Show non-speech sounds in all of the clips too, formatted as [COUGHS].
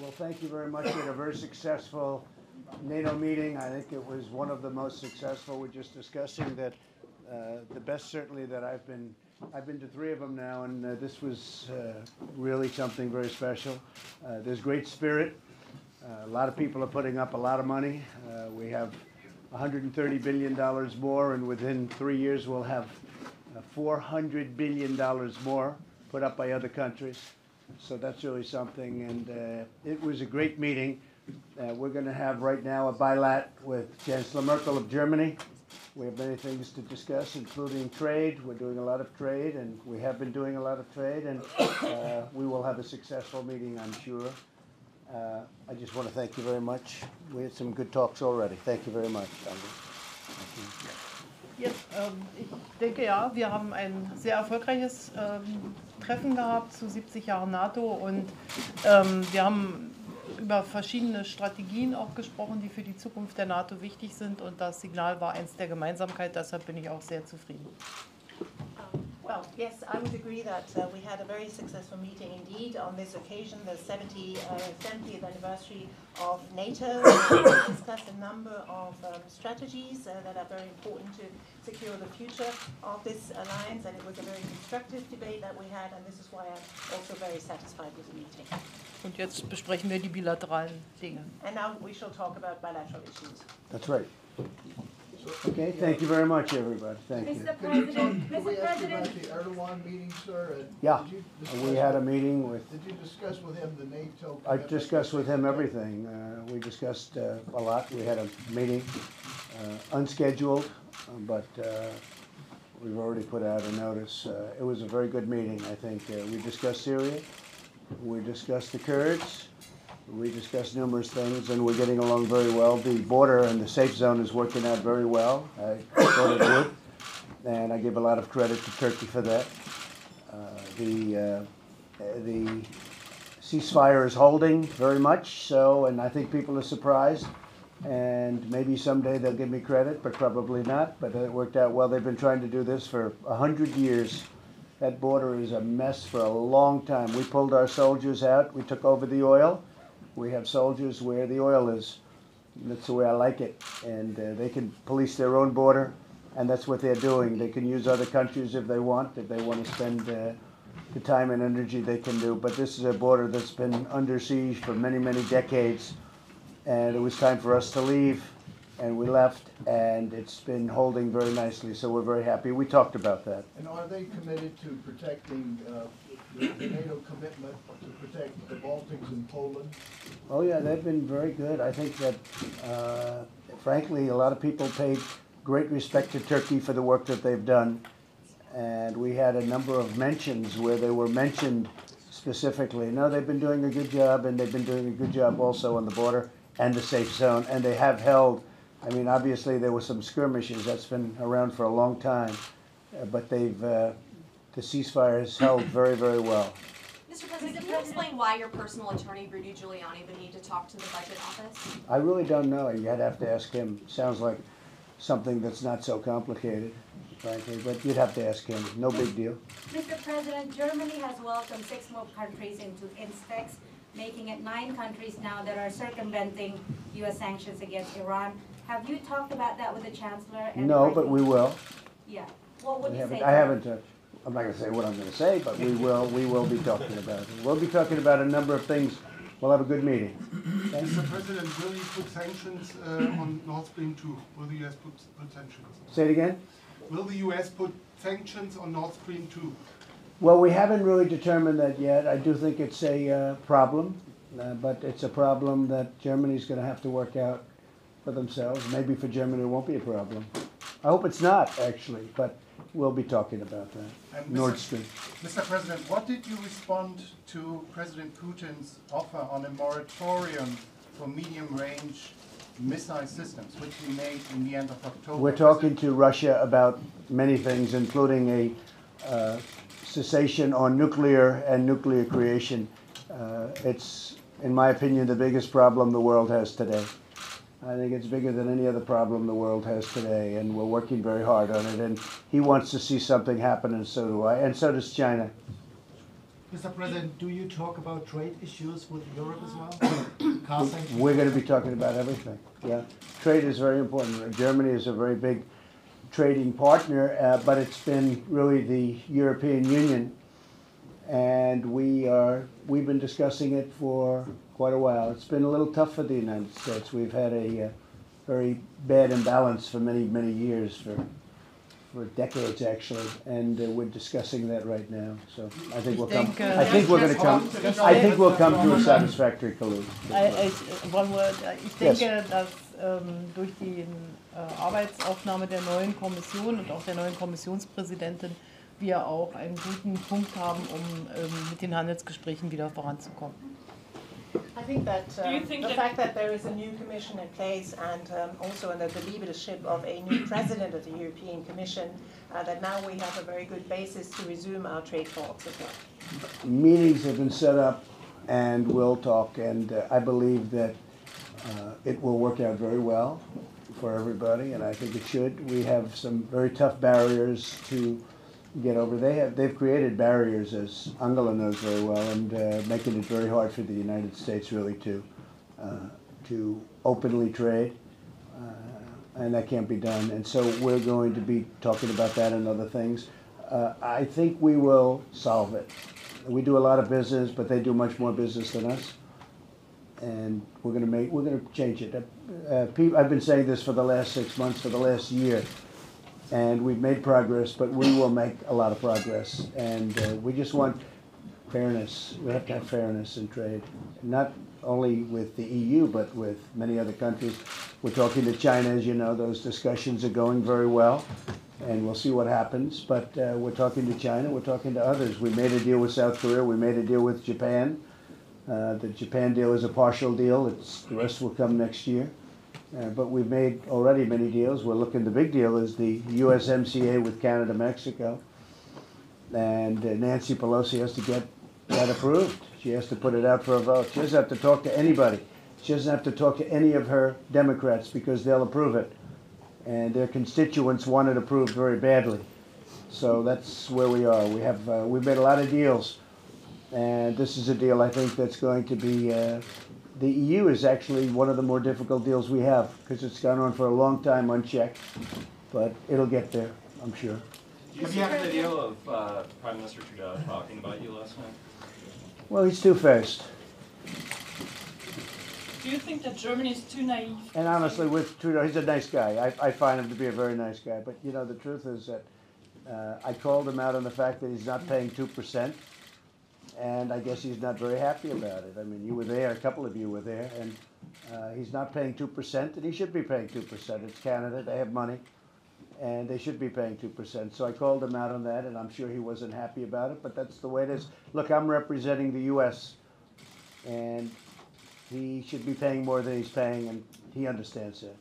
Well, thank you very much. We had a very successful NATO meeting. I think it was one of the most successful. We're just discussing that uh, the best certainly that I've been. I've been to three of them now, and uh, this was uh, really something very special. Uh, there's great spirit. Uh, a lot of people are putting up a lot of money. Uh, we have 130 billion dollars more, and within three years we'll have 400 billion dollars more put up by other countries. So that's really something, and uh, it was a great meeting. Uh, we're going to have right now a bilat with Chancellor Merkel of Germany. We have many things to discuss, including trade. We're doing a lot of trade, and we have been doing a lot of trade, and uh, we will have a successful meeting, I'm sure. Uh, I just want to thank you very much. We had some good talks already. Thank you very much. Ja, ähm, ich denke ja, wir haben ein sehr erfolgreiches ähm, Treffen gehabt zu 70 Jahren NATO und ähm, wir haben über verschiedene Strategien auch gesprochen, die für die Zukunft der NATO wichtig sind und das Signal war eins der Gemeinsamkeit, deshalb bin ich auch sehr zufrieden. Well, yes, I would agree that uh, we had a very successful meeting indeed on this occasion, the 70, uh, 70th anniversary of NATO. [COUGHS] we discussed a number of um, strategies uh, that are very important to secure the future of this alliance, and it was a very constructive debate that we had, and this is why I'm also very satisfied with the meeting. Und jetzt besprechen wir die bilateralen Dinge. And now we shall talk about bilateral issues. That's right. Okay, thank you very much, everybody. Thank you. Mr. You- President, Can we Mr. ask you about President, the Erdogan meeting, sir? and Yeah, did you We had a meeting with, Did you discuss with him the NATO? I commitment? discussed with him everything. Uh, We discussed uh, a lot. We had a meeting, uh, unscheduled, uh, but uh, we've already put out a notice. Uh, It was a very good meeting, I think. Uh, We discussed Syria, we discussed the Kurds, we discussed numerous things, and we're getting along very well. The border and the safe zone is working out very well. I thought it would, and I give a lot of credit to Turkey for that. Uh, The, uh, the ceasefire is holding very much so, and I think people are surprised. And maybe someday they'll give me credit, but probably not. But it worked out well. They've been trying to do this for a hundred years. That border is a mess for a long time. We pulled our soldiers out. We took over the oil. We have soldiers where the oil is. That's the way I like it. And uh, they can police their own border, and that's what they're doing. They can use other countries if they want, if they want to spend uh, the time and energy they can do. But this is a border that's been under siege for many, many decades, and it was time for us to leave, and we left, and it's been holding very nicely. So we're very happy. We talked about that. And are they committed to protecting uh, NATO commitment to protect the Baltics and Poland? Oh yeah, they've been very good. I think that, uh, frankly, a lot of people paid great respect to Turkey for the work that they've done, and we had a number of mentions where they were mentioned specifically. No, they've been doing a good job, and they've been doing a good job also on the border and the safe zone, and they have held. I mean, obviously there were some skirmishes. That's been around for a long time, uh, but they've uh, the ceasefire has held very, very well. Mr. President, can you explain why your personal attorney, Rudy Giuliani, would need to talk to the budget office? I really don't know. You'd have to ask him. Sounds like something that's not so complicated, frankly, but you'd have to ask him. No big deal. Mr. President, Germany has welcomed six more countries into INSTEX, making it nine countries now that are circumventing U.S. sanctions against Iran. Have you talked about that with the Chancellor? and No, are but we will. Yeah. What would We you say? I haven't, uh, I'm not gonna say what I'm gonna say, but we will, we will be talking about it. We'll be talking about a number of things. We'll have a good meeting. Mr. President, will you put sanctions uh, on Nord Stream 2? Will the US put put sanctions? Say it again? Will the US put sanctions on Nord Stream 2? Well, we haven't really determined that yet. I do think it's a uh, problem, uh, but it's a problem that Germany's going to have to work out for themselves. Maybe for Germany it won't be a problem. I hope it's not, actually, but we'll be talking about that. And Nord Mr. Stream. Mr. President, what did you respond to President Putin's offer on a moratorium for medium-range missile systems, which he made in the end of October? We're talking to Russia about many things, including a uh, cessation on nuclear and nuclear creation. Uh, It's, in my opinion, the biggest problem the world has today. I think it's bigger than any other problem the world has today, and we're working very hard on it. And he wants to see something happen, and so do I, and so does China. Mr. President, do you talk about trade issues with Europe as well? [COUGHS] We're gonna be talking about everything, yeah. Trade is very important. Germany is a very big trading partner, uh, but it's been really the European Union. And we are, we've been discussing it for quite a while. It's been a little tough for the United States. We've had a uh, very bad imbalance for many, many years, for, for decades actually. And uh, we're discussing that right now, so I think we'll come, denke, I think we're gonna come, I think we'll come to a satisfactory conclusion. One word. Ich denke, dass ähm, durch die äh, Arbeitsaufnahme der neuen Kommission und auch der neuen Kommissionspräsidentin wir auch einen guten Punkt haben, um ähm, mit den Handelsgesprächen wieder voranzukommen. I think that Do you um, think the that- fact that there is a new commission in place and um, also under the leadership of a new [COUGHS] president of the European Commission, uh, that now we have a very good basis to resume our trade talks as well. meetings have been set up and we'll talk and uh, I believe that uh, it will work out very well for everybody and I think it should. We have some very tough barriers to get over. They have, they've created barriers as Angela knows very well and uh, making it very hard for the United States really to, uh, to openly trade. Uh, and that can't be done. And so we're going to be talking about that and other things. Uh, I think we will solve it. We do a lot of business, but they do much more business than us. And we're gonna make, we're gonna change it. Uh, I've been saying this for the last six months, for the last year. And we've made progress, but we will make a lot of progress. And uh, we just want fairness. We have to have fairness in trade, not only with the EU, but with many other countries. We're talking to China, as you know, those discussions are going very well, and we'll see what happens. But uh, we're talking to China, we're talking to others. We made a deal with South Korea, we made a deal with Japan. Uh, The Japan deal is a partial deal, it's, the rest will come next year. Uh, But we've made already many deals. We're looking, the big deal is the USMCA with Canada, Mexico. And uh, Nancy Pelosi has to get that approved. She has to put it out for a vote. She doesn't have to talk to anybody. She doesn't have to talk to any of her Democrats because they'll approve it. And their constituents want it approved very badly. So that's where we are. We have, uh, we've made a lot of deals. And this is a deal I think that's going to be, uh, the EU is actually one of the more difficult deals we have because it's gone on for a long time unchecked. But it'll get there, I'm sure. Have you had a video of uh, Prime Minister Trudeau talking about you last night? Well, he's two-faced. Do you think that Germany is too naive? And honestly, with Trudeau, he's a nice guy. I, I find him to be a very nice guy. But you know, the truth is that uh, I called him out on the fact that he's not paying two percent, and I guess he's not very happy about it. I mean, you were there, a couple of you were there, and uh, he's not paying two percent, and he should be paying two percent. It's Canada; they have money, and they should be paying two percent. So I called him out on that, and I'm sure he wasn't happy about it. But that's the way it is. Look, I'm representing the U.S. and he should be paying more than he's paying, and he understands that.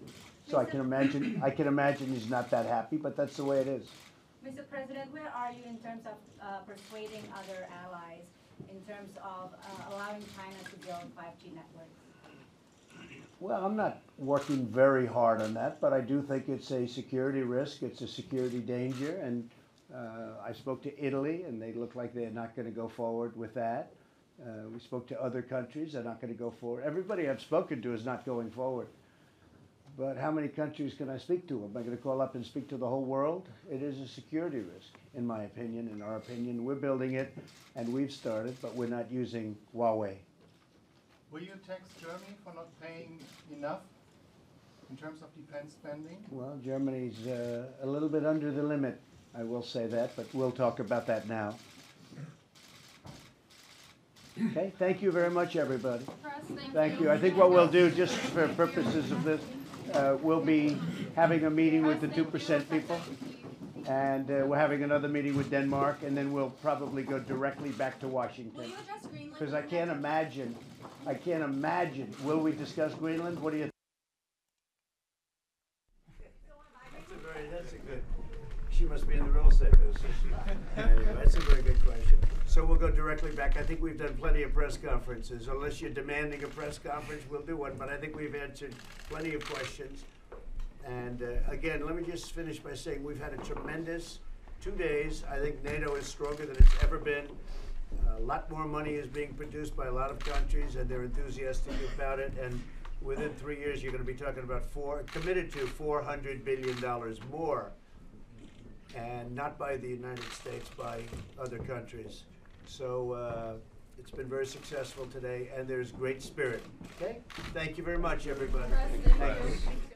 So I can imagine, I can imagine he's not that happy, but that's the way it is. Mr. President, where are you in terms of uh, persuading other allies in terms of uh, allowing China to build 5G networks? Well, I'm not working very hard on that, but I do think it's a security risk, it's a security danger, and uh, I spoke to Italy, and they look like they're not gonna go forward with that. Uh, We spoke to other countries, they're not gonna go forward. Everybody I've spoken to is not going forward. But how many countries can I speak to? Am I gonna call up and speak to the whole world? It is a security risk, in my opinion, in our opinion. We're building it, and we've started, but we're not using Huawei. Will you tax Germany for not paying enough in terms of defense spending? Well, Germany's uh, a little bit under the limit, I will say that, but we'll talk about that now. Okay, thank you very much, everybody. Thank you. I think what we'll do, just for purposes of this, uh, we'll be having a meeting with the two percent people. And uh, we're having another meeting with Denmark, and then we'll probably go directly back to Washington. you address Greenland? Because I can't imagine, I can't imagine, will we discuss Greenland? What do you? That's a very, that's a good, she must be in the real estate business. Anyway, that's a very good question. So we'll go directly back. I think we've done plenty of press conferences. Unless you're demanding a press conference, we'll do one. But I think we've answered plenty of questions. And uh, again, let me just finish by saying we've had a tremendous two days. I think NATO is stronger than it's ever been. A lot more money is being produced by a lot of countries, and they're enthusiastic about it. And within three years, you're going to be talking about four committed to 400 billion dollars more, and not by the United States, by other countries. So uh, it's been very successful today, and there's great spirit. Okay? Thank you very much, everybody.